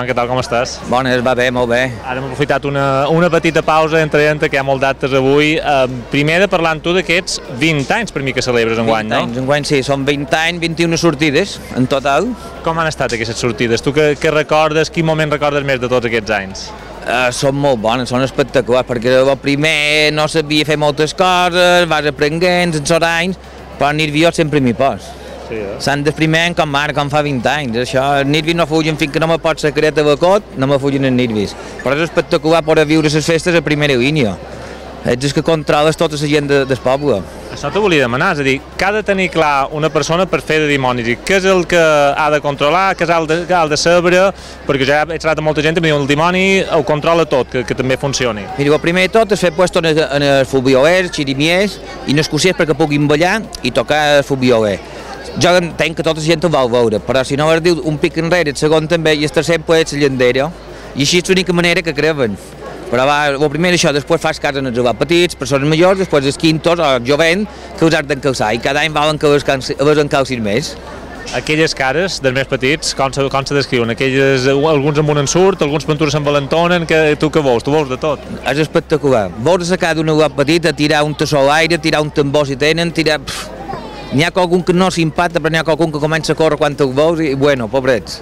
Joan, què tal, com estàs? Bones, va bé, molt bé. Ara hem aprofitat una, una petita pausa entre entre que hi ha molt d'actes avui. Eh, primer de parlar amb tu d'aquests 20 anys per mi que celebres en guany, 20 anys, enguany sí, són 20 anys, 21 sortides en total. Com han estat aquestes sortides? Tu què, què recordes, quin moment recordes més de tots aquests anys? Uh, són molt bones, són espectaculars, perquè el primer no sabia fer moltes coses, vas aprenent en anys, però nerviós sempre m'hi pos. Sí, eh? Sant com ara, com fa 20 anys. Això, els nervis no fugen fins que no me pot secret a bacot, no me fugen els nervis. Però és espectacular poder viure les festes a primera línia. Ets el que controles tota la gent de, del poble. Això t'ho volia demanar, és a dir, que ha de tenir clar una persona per fer de dimonis i què és el que ha de controlar, què és el de, que ha de saber, perquè ja he xerrat amb molta gent diuen el dimoni ho controla tot, que, que també funcioni. Mira, el primer de tot és fer puesto en, en els fubiolers, xirimiers i en els perquè puguin ballar i tocar el fubioler. Jo entenc que tota la gent ho vol veure, però si no es diu un pic enrere, el segon també, i el tercer pues, la llandera. I així és l'única manera que creuen. Però va, el primer això, després fas cas en els joves petits, persones majors, després els quintos o jovent, que us has d'encalçar, i cada any volen que els encalcin més. Aquelles cares dels més petits, com se, com se descriuen? Aquelles, alguns amb un ensurt, alguns pintures s'envalentonen, que, tu què vols? Tu vols de tot? És espectacular. La cara d'un igual petit a tirar un tassó a l'aire, tirar un tambor si tenen, tirar... Pff. N'hi ha algun que no s'impacta, però n'hi ha algun que comença a córrer quan ho veus i, bueno, pobrets.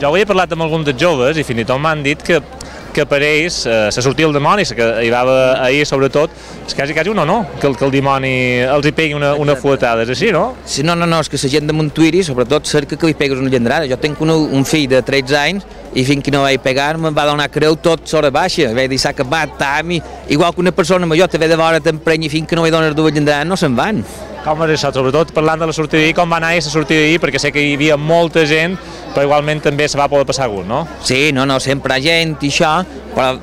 Jo avui he parlat amb alguns dels joves i fins i tot m'han dit que que per ells eh, se sortia el dimoni, que hi va haver ahir sobretot, és quasi, quasi un honor que, el, que el dimoni els hi pegui una, una fuetada, és així, no? Si no, no, no, és que la gent de Montuiri, sobretot, cerca que li pegues una llendrada. Jo tinc un, un fill de 13 anys i fins que no vaig pegar me'n va donar creu tot s'hora baixa. Vaig dir, s'ha acabat, tami. Igual que una persona major te ve de vora t'emprenya i fins que no li dones dues llendrades no se'n van. Com és això, sobretot parlant de la sortida d'ahir, com va anar la sortida d'ahir, perquè sé que hi havia molta gent, però igualment també se va poder passar algun, no? Sí, no, no, sempre hi ha gent i això, però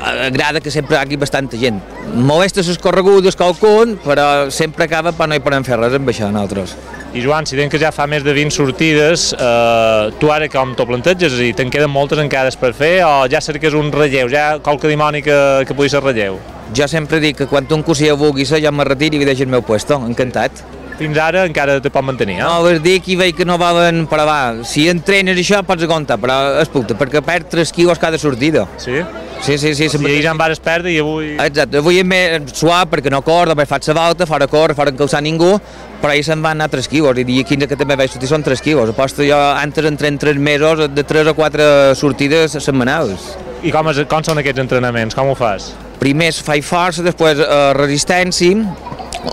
agrada que sempre hi hagi bastanta gent. Molesta les corregudes qualcun, però sempre acaba per no hi podem fer res amb això nosaltres. I Joan, si dèiem que ja fa més de 20 sortides, eh, tu ara com t'ho planteges? És a dir, te'n queden moltes encara per fer o ja cerques un relleu, ja qualque dimoni que, que pugui ser relleu? Jo sempre dic que quan un cosí vulgui ser, jo me retiro i deixo el meu puesto, encantat. Fins ara encara te pot mantenir, eh? No, us dic i veig que no volen provar. Si entrenes això pots aguantar, però escolta, perquè perd 3 quilos cada sortida. Sí? Sí, sí, sí. I ahir ja em vas perdre i avui... Exacte, avui més suau perquè no corre, només faig la volta, fora córrer, fora encalçar ningú, però ahir se'n van anar 3 quilos, i dia 15 que també vaig sortir són 3 quilos. Aposto jo antes entrent 3 mesos de 3 o 4 sortides setmanals. I com, és, com són aquests entrenaments? Com ho fas? Primer faig força, després eh, resistència,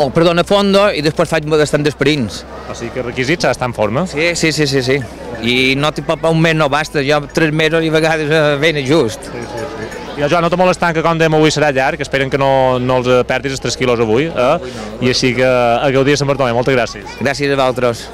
o perdona, fondo, i després faig bastant d'esprints. O sigui que requisits d'estar en forma. Sí, sí, sí, sí, sí. I no t'hi pot un mes no basta, jo tres mesos i a vegades eh, ben just. Sí, sí, sí. I el Joan, no te molestant que com dèiem avui serà llarg, esperen que no, no els perdis els 3 quilos avui, eh? I així que a gaudir de Sant Bartomeu. Moltes gràcies. Gràcies a vosaltres.